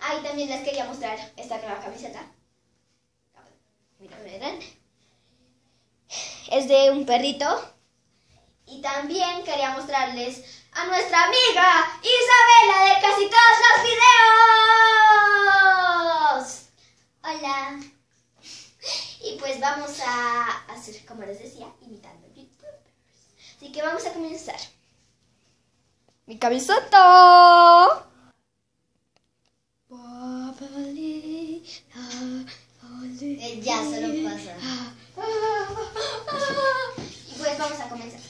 Ahí también les quería mostrar esta nueva camiseta. Mira, miren. Es de un perrito. Y también quería mostrarles a nuestra amiga Isabela de casi todos los videos. Hola. Y pues vamos a hacer, como les decía, imitando youtubers. Así que vamos a comenzar. Mi camiseta. Ya, solo pasa. Y pues vamos a comenzar.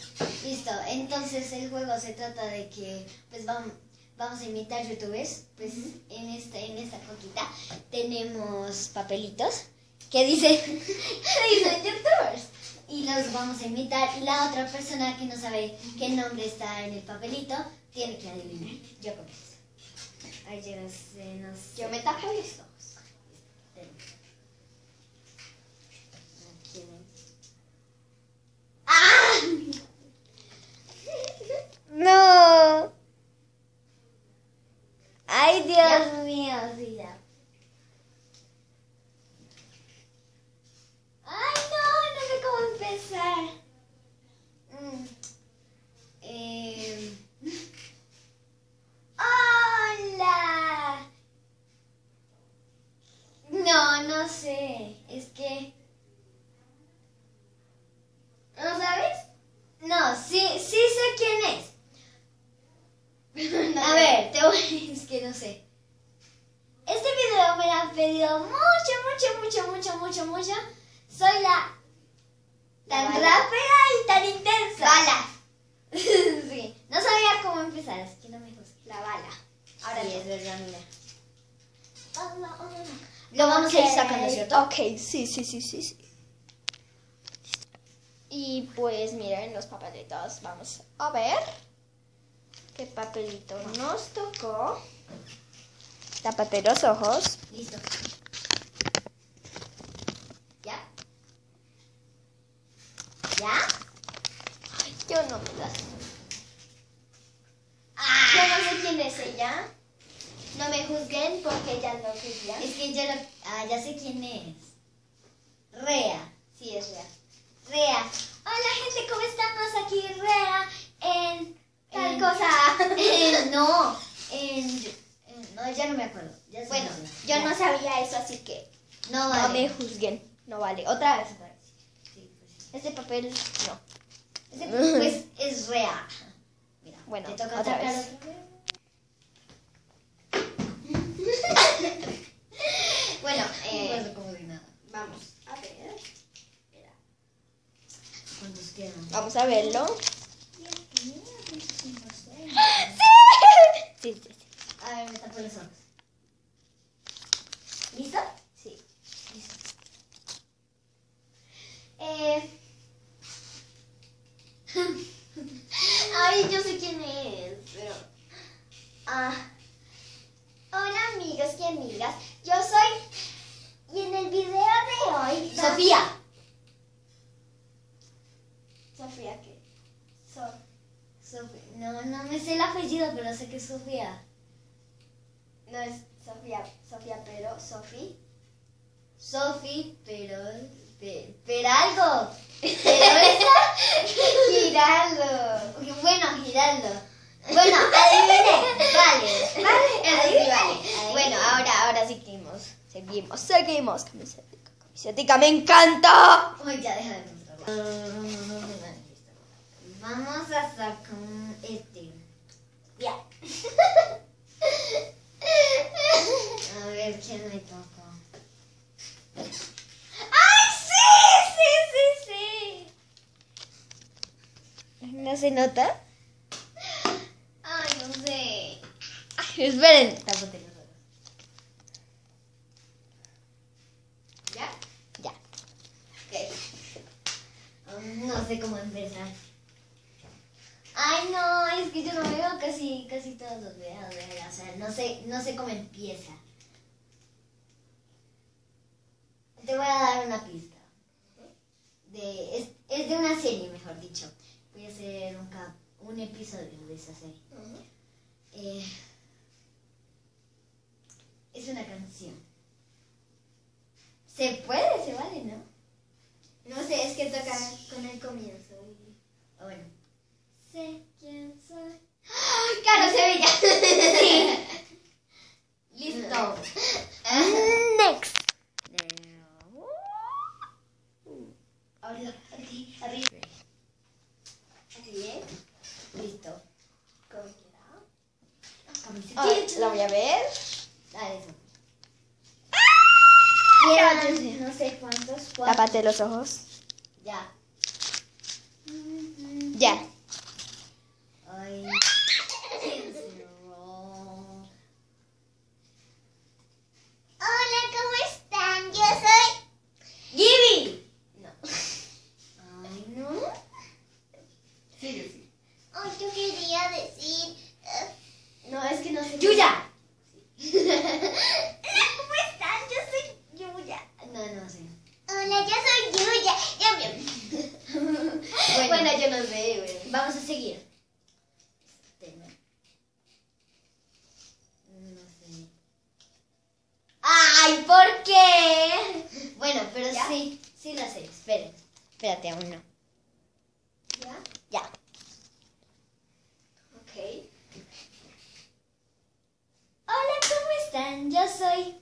Listo, entonces el juego se trata de que pues vamos, vamos a imitar youtubers. Pues en esta, en esta coquita tenemos papelitos que dice, dicen youtubers. Y los vamos a imitar. Y la otra persona que no sabe qué nombre está en el papelito tiene que adivinar. Yo comienzo. Ay, yo no sé, no sé. Yo me tapo los ojos. ¿Quién es? ¡Ah! No. Ay, Dios Ya. mío, sí, ya. Ay, no, no sé cómo empezar. Mm. Eh, Hola. No, no sé. Es que. ¿No sabes? No, sí, sí sé quién es. A ver, te voy. Es que no sé. Este video me lo han pedido mucho, mucho, mucho, mucho, mucho, mucho. Soy la tan bala. rápida y tan intensa. Bala. sí. No sabía cómo empezar, así que no me juzgues. La bala. Ahora sí, es verdad, mira. Lo vamos a ir sacando, ¿cierto? Ok, sí, sí, sí, sí, sí. Y pues miren los papelitos. Vamos a ver qué papelito nos tocó. Tápate los ojos. Listo. ¿Ya? ¿Ya? Yo no me las. ¡Ah! Yo no sé quién es ella. No me juzguen porque ella no juzga. Es que yo lo... Ah, ya sé quién es. Rea. Sí, es real. Rea. Hola gente, ¿cómo estamos aquí? Rea en tal En- cosa. No. En, en- No, ya no me acuerdo. Ya bueno, quién es. yo no sabía eso, así que No, no vale. me juzguen. No vale. Otra vez. vez. Sí, pues, sí. Este papel no. Ese, pues es Rea. Mira, Bueno, te toca otra vez. Bueno, No eh, pasa como de nada. vamos a ver. ¿Cuántos quedan? Vamos a verlo. Sí, sí, sí. A ver, me tapo los ojos. ¿Listo? sí. Listo. Eh... Ay, yo sé quién es, pero... Ah... Hola amigos y amigas, yo soy... Y en el video de hoy... Sofía, ¿qué? So... Sofía. No, no me sé el apellido, pero sé que es Sofía. No es Sofía, Sofía, pero Sofi. Sofi, pero... pe- Pero algo. Pero Giraldo. Bueno, Giraldo. Bueno, adiviné. Vale. Vale, Adiviné, vale. Bueno, ahora, ahora seguimos. Seguimos, seguimos. Camisetica, camisetica, me encanta. Uy, ya deja de mostrarlo. Vamos a sacar este. Ya. A ver quién me toca. ¡Ay, sí! Sí, sí, sí. ¿No se nota? Ay, no sé. Ay, esperen. Tápate los ojos. ¿Ya? Ya. Ok. Um, no sé cómo empezar yo no veo casi, casi todos los videos. O sea, no sé, no sé cómo empieza. Te voy a dar una pista. De, es, es de una serie, mejor dicho. Voy a hacer un, cap, un episodio de esa serie. Eh, es una canción. Se puede, se vale, ¿no? No sé, es que toca con el comienzo. Arriba, bien. Listo. Como quiera. Camiseta. Ah, la voy a ver. Dale eso. Quieran, no sé cuántos. cuatro. Tápate los ojos. Ya. Ya. Ay. ¿Quién cerró? Hola, ¿cómo están? Yo soy. ¡Gibby! No. Ay, no. Sí, sí. Oh, yo quería decir. eh, No, es que no sé. ¡Yuya! Hola, ¿cómo están? Yo soy Yuya. No, no sé. Hola, yo soy Yuya. Ya bien. Bueno, Bueno, yo no sé, güey. vamos a seguir. No sé. Ay, ¿por qué? Bueno, pero ¿Ya? sí, sí la sé. Esperen. Espérate, aún no. ¿Ya? Ya. Ok. Hola, ¿cómo están? Yo soy.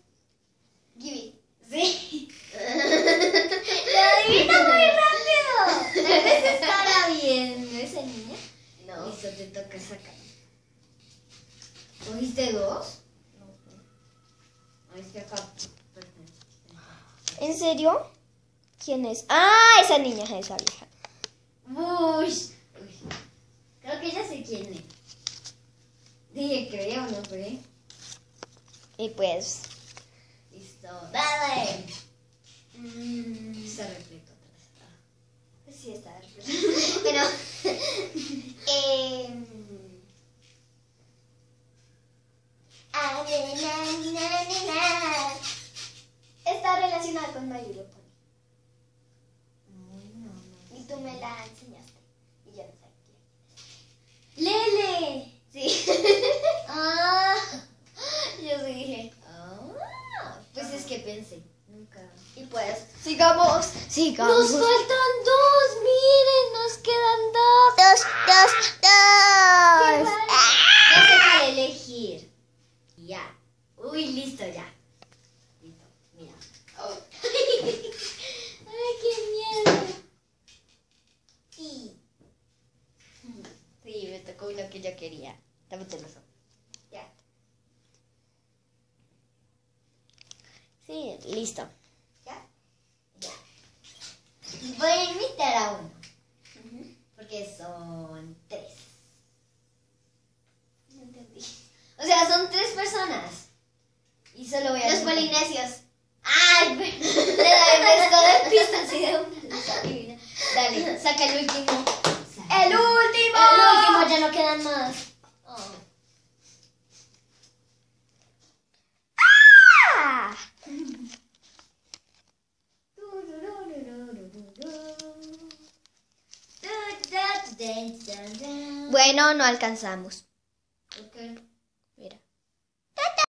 Gibby. Sí. Lo adivino muy rápido. Tal vez estará bien esa niña. No. Listo, te toca sacar. ¿Oíste dos? No. Oíste acá. ¿En serio? ¿Quién es? Ah, esa niña es esa vieja. Bush. Uy. Creo que ya sé quién es. Dije, creo, no fue. Y pues, Listo. Dale. Mm, Se repito otra vez. sí, está bien. Bueno. ah, na. Está relacionada con My Little Pony. No, no. Y tú me la enseñaste. Y yo no sé Lele. quién. Sí. Ah. yo sí dije. Ah. Pues es que pensé. Nunca. Y pues, sigamos. sigamos. faltan dos, miren, nos quedan dos. Dos, dos, dos. No sé cuál elegir. Ya. Uy, listo ya. Listo, mira. Ay, qué miedo. Sí. Sí, me tocó uno que yo quería. Tápate los ojos. Ya. Sí, listo. Voy a invitar a uno. Porque son tres. No entendí. O sea, son tres personas. Y solo voy a Los polinesios. Ay, le da el resto de pistas y de una. Dale, saca el último. ¡El último! El último, ya no quedan más. Oh. Ah. Bueno, no alcanzamos.